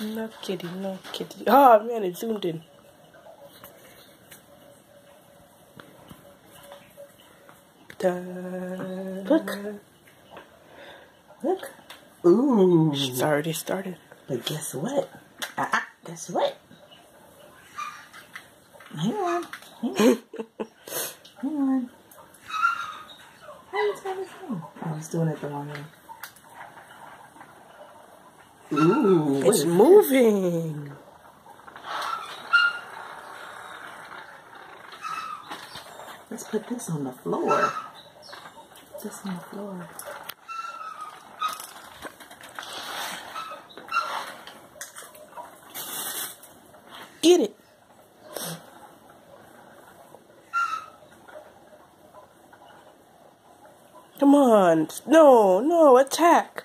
No kitty, no kitty. Oh man, it zoomed in. Look. Look. Ooh. It's already started. But guess what? Uh, uh, guess what? Hang on. Hang on. Hang on. How you turn this on? I was doing it the wrong way. Ooh. It's moving. Let's put this on the floor. Put this on the floor. Get it. Come on. No, no, attack.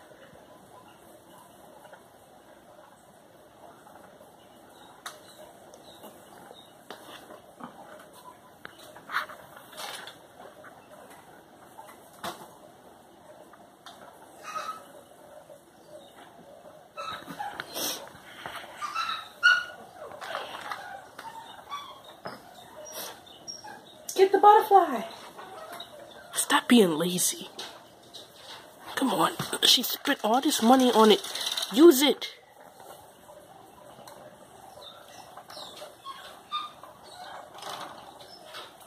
Get the butterfly. Stop being lazy. Come on. She spent all this money on it. Use it.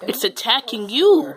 It's attacking you.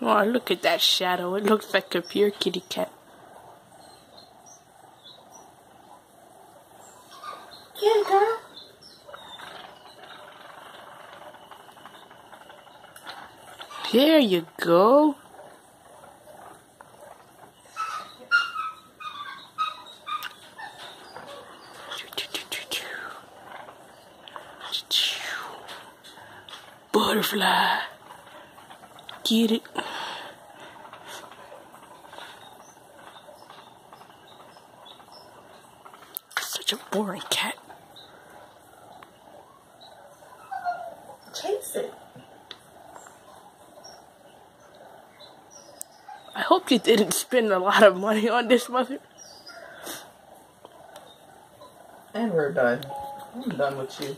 Oh, look at that shadow. It looks like a pure kitty cat. Here, girl. There you go. Butterfly. Get it. Such a boring cat. Chase it. I hope you didn't spend a lot of money on this mother. And we're done. I'm done with you.